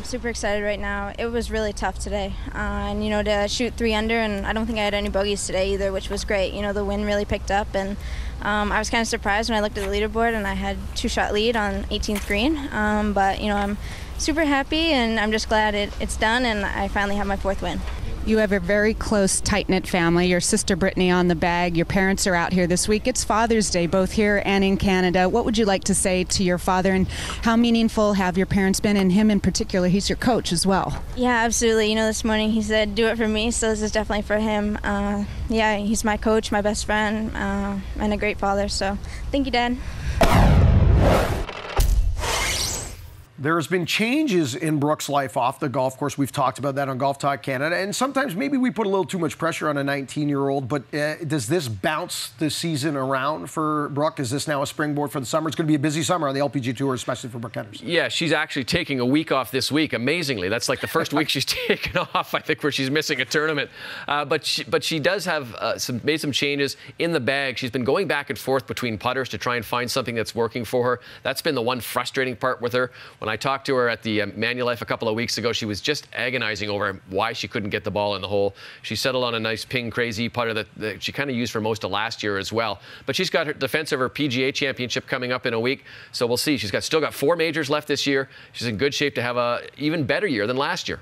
I'm super excited right now. It was really tough today. Uh, and, you know, to shoot three under, and I don't think I had any bogeys today either, which was great. You know, the wind really picked up, and um, I was kind of surprised when I looked at the leaderboard and I had two shot lead on 18th green. Um, but, you know, I'm super happy, and I'm just glad it, it's done, and I finally have my fourth win. You have a very close, tight knit family. Your sister Brittany on the bag. Your parents are out here this week. It's Father's Day, both here and in Canada. What would you like to say to your father, and how meaningful have your parents been, and him in particular? He's your coach as well. Yeah, absolutely. You know, this morning he said, "Do it for me," so this is definitely for him. Uh, yeah, he's my coach, my best friend, uh, and a great father. So, thank you, Dad. There's been changes in Brooke's life off the golf course. We've talked about that on Golf Talk Canada. And sometimes maybe we put a little too much pressure on a 19 year old. But uh, does this bounce the season around for Brooke? Is this now a springboard for the summer? It's going to be a busy summer on the LPGA Tour, especially for Brooke Henderson. Yeah, she's actually taking a week off this week. Amazingly, that's like the first week she's taken off. I think where she's missing a tournament. Uh, but she, but she does have uh, some made some changes in the bag. She's been going back and forth between putters to try and find something that's working for her. That's been the one frustrating part with her. When I talked to her at the uh, Manulife a couple of weeks ago, she was just agonizing over why she couldn't get the ball in the hole. She settled on a nice Ping Craz-E putter that, that she kind of used for most of last year as well. But she's got her defense of her PGA championship coming up in a week, so we'll see. She's got still got four majors left this year. She's in good shape to have a even better year than last year.